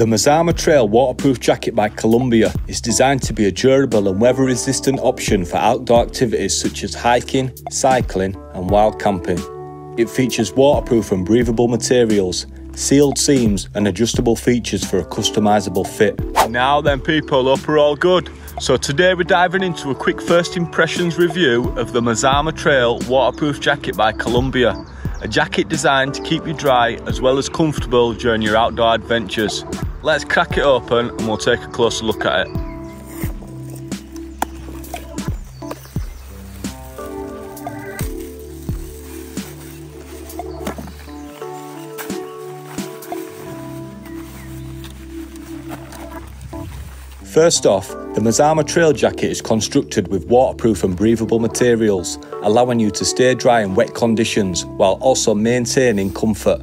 The Mazama Trail waterproof jacket by Columbia is designed to be a durable and weather resistant option for outdoor activities such as hiking, cycling, and wild camping. It features waterproof and breathable materials, sealed seams, and adjustable features for a customizable fit. Now then, people, up we're all good. So today we're diving into a quick first impressions review of the Mazama Trail waterproof jacket by Columbia. A jacket designed to keep you dry as well as comfortable during your outdoor adventures. Let's crack it open and we'll take a closer look at it. First off, the Mazama Trail Jacket is constructed with waterproof and breathable materials, allowing you to stay dry in wet conditions while also maintaining comfort.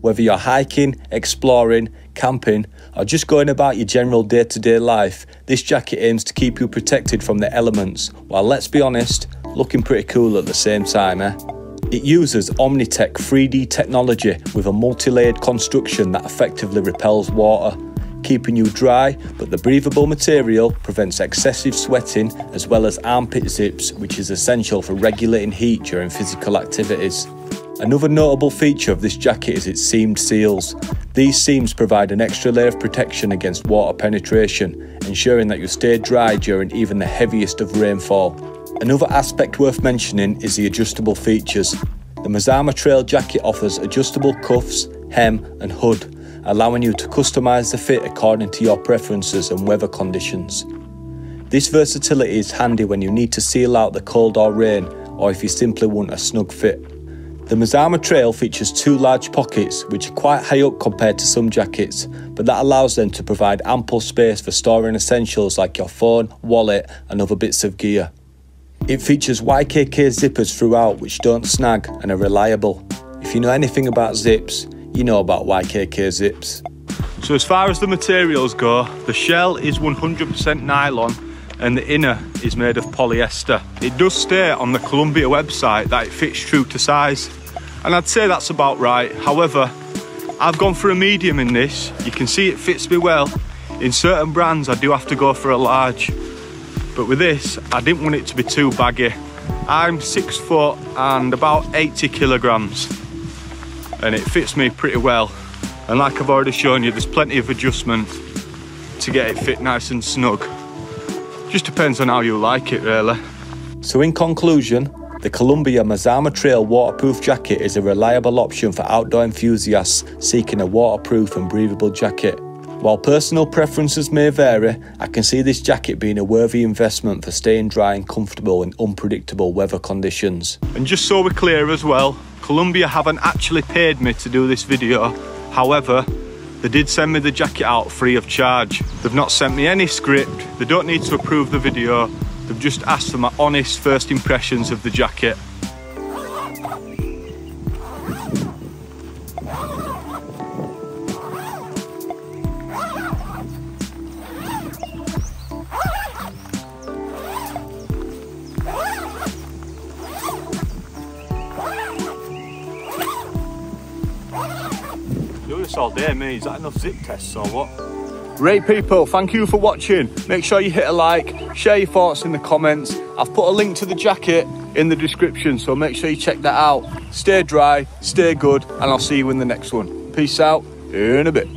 Whether you're hiking, exploring, camping, or just going about your general day to day life, this jacket aims to keep you protected from the elements, while let's be honest, looking pretty cool at the same time, eh? It uses Omni-Tech 3D technology with a multi layered construction that effectively repels water keeping you dry, but the breathable material prevents excessive sweating as well as armpit zips, which is essential for regulating heat during physical activities. Another notable feature of this jacket is its seamed seals. These seams provide an extra layer of protection against water penetration, ensuring that you stay dry during even the heaviest of rainfall. Another aspect worth mentioning is the adjustable features. The Mazama Trail jacket offers adjustable cuffs, hem and hood, allowing you to customize the fit according to your preferences and weather conditions. This versatility is handy when you need to seal out the cold or rain, or if you simply want a snug fit. The Mazama Trail features two large pockets, which are quite high up compared to some jackets, but that allows them to provide ample space for storing essentials like your phone, wallet, and other bits of gear. It features YKK zippers throughout, which don't snag and are reliable. If you know anything about zips, you know about YKK zips. So as far as the materials go, the shell is 100% nylon and the inner is made of polyester. It does state on the Columbia website that it fits true to size and I'd say that's about right. However, I've gone for a medium in this. You can see it fits me well. In certain brands I do have to go for a large but with this I didn't want it to be too baggy. I'm six foot and about 80 kilograms and it fits me pretty well. And like I've already shown you, there's plenty of adjustment to get it fit nice and snug. Just depends on how you like it really. So in conclusion, the Columbia Mazama Trail waterproof jacket is a reliable option for outdoor enthusiasts seeking a waterproof and breathable jacket. While personal preferences may vary, I can see this jacket being a worthy investment for staying dry and comfortable in unpredictable weather conditions. And just so we're clear as well, Columbia haven't actually paid me to do this video. However, they did send me the jacket out free of charge. They've not sent me any script. They don't need to approve the video. They've just asked for my honest first impressions of the jacket. All day, me. Is that enough zip tests or what? Great people, thank you for watching. Make sure you hit a like, share your thoughts in the comments. I've put a link to the jacket in the description, so make sure you check that out. Stay dry, stay good, and I'll see you in the next one. Peace out, in a bit.